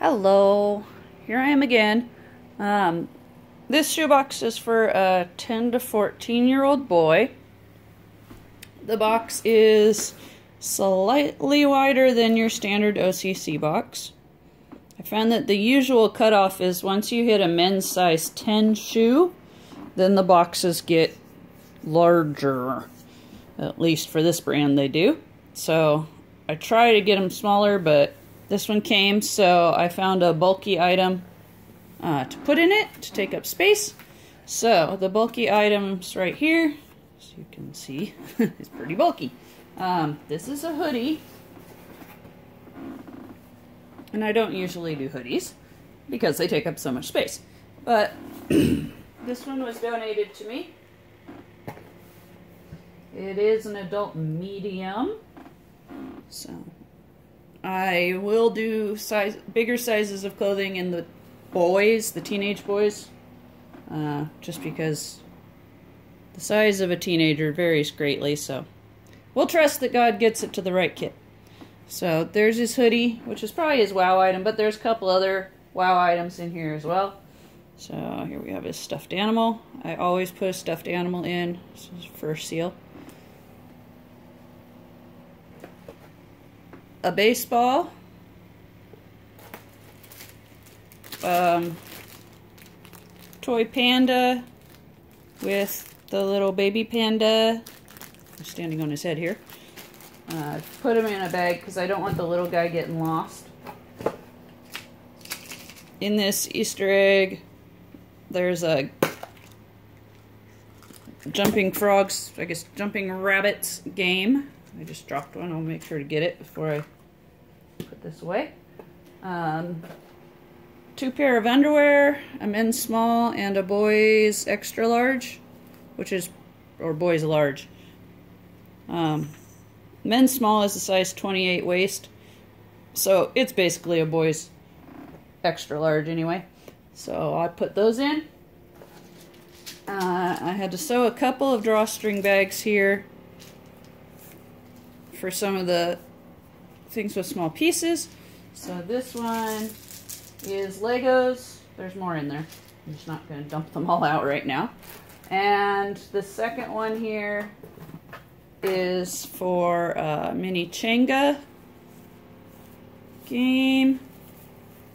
Hello, here I am again. Um, this shoebox is for a 10 to 14 year old boy. The box is slightly wider than your standard OCC box. I found that the usual cutoff is once you hit a men's size 10 shoe, then the boxes get larger. At least for this brand they do. So I try to get them smaller, but this one came, so I found a bulky item uh, to put in it to take up space. So the bulky items right here, as you can see, is pretty bulky. Um, this is a hoodie. And I don't usually do hoodies because they take up so much space. But this one was donated to me. It is an adult medium. So I will do size bigger sizes of clothing in the boys, the teenage boys, uh, just because the size of a teenager varies greatly. So we'll trust that God gets it to the right kid. So there's his hoodie, which is probably his wow item, but there's a couple other wow items in here as well. So here we have his stuffed animal. I always put a stuffed animal in This is for seal. A baseball, um, toy panda with the little baby panda standing on his head here. Uh, put him in a bag because I don't want the little guy getting lost. In this Easter egg, there's a jumping frogs, I guess jumping rabbits game. I just dropped one. I'll make sure to get it before I put this away. Um, two pair of underwear, a men's small and a boy's extra large, which is, or boy's large. Um, men's small is a size 28 waist, so it's basically a boy's extra large anyway. So I put those in. Uh, I had to sew a couple of drawstring bags here for some of the things with small pieces. So this one is Legos. There's more in there. I'm just not going to dump them all out right now. And the second one here is for uh, mini Jenga game.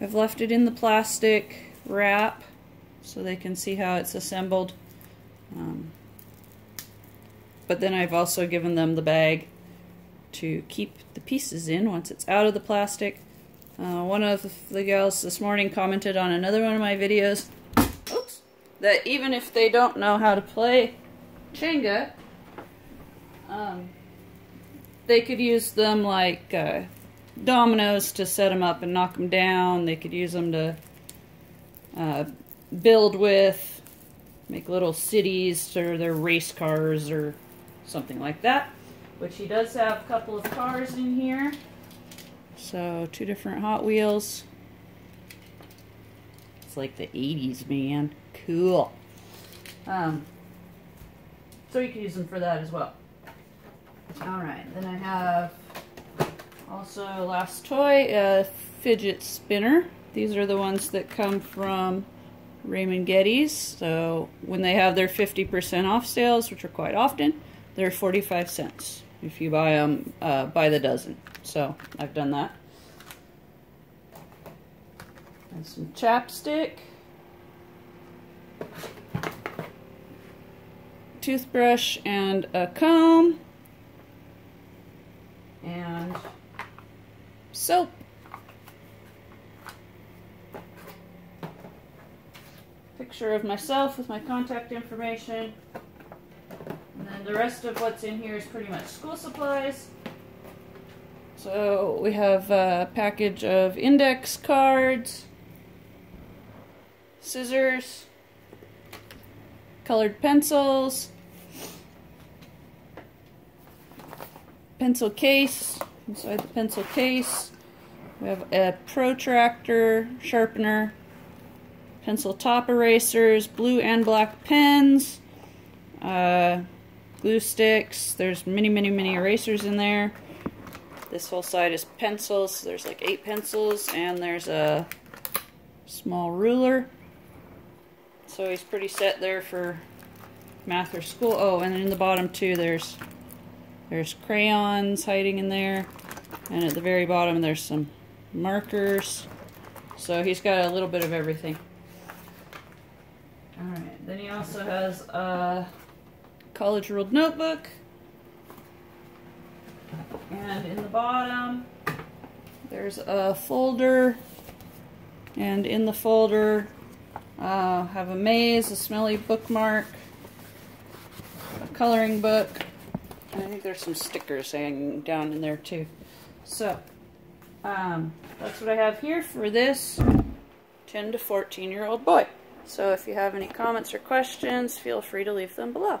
I've left it in the plastic wrap so they can see how it's assembled. Um, but then I've also given them the bag to keep the pieces in once it's out of the plastic. Uh, one of the gals this morning commented on another one of my videos oops, that even if they don't know how to play Jenga, um, they could use them like uh, dominoes to set them up and knock them down. They could use them to uh, build with, make little cities or their race cars or something like that which he does have a couple of cars in here. So two different Hot Wheels. It's like the 80s, man. Cool. Um, so you can use them for that as well. Alright, then I have also last toy, a fidget spinner. These are the ones that come from Raymond Geddes. So when they have their 50% off sales, which are quite often, they're 45 cents if you buy them uh, by the dozen. So I've done that. And some chapstick. Toothbrush and a comb. And soap. Picture of myself with my contact information. The rest of what's in here is pretty much school supplies. So we have a package of index cards, scissors, colored pencils, pencil case, inside the pencil case. We have a protractor, sharpener, pencil top erasers, blue and black pens, uh, glue sticks. There's many, many, many erasers in there. This whole side is pencils. There's like eight pencils and there's a small ruler. So he's pretty set there for math or school. Oh, and in the bottom too, there's there's crayons hiding in there. And at the very bottom, there's some markers. So he's got a little bit of everything. Alright, then he also has a college ruled notebook. And in the bottom, there's a folder. And in the folder, uh, have a maze, a smelly bookmark, a coloring book, and I think there's some stickers hanging down in there too. So, um, that's what I have here for this 10 to 14 year old boy. So if you have any comments or questions, feel free to leave them below.